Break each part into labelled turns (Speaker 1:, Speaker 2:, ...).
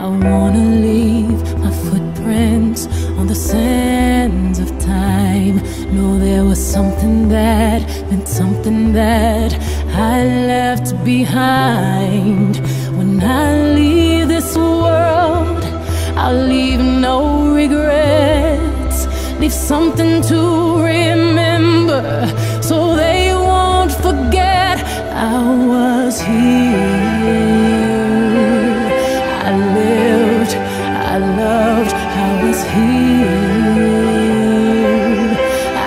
Speaker 1: I wanna leave my footprints on the sands of time. Know there was something that meant something that I left behind. When I leave this world, I'll leave no regrets. Leave something to remember so they won't forget I was here.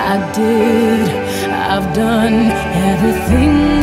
Speaker 1: I did, I've done everything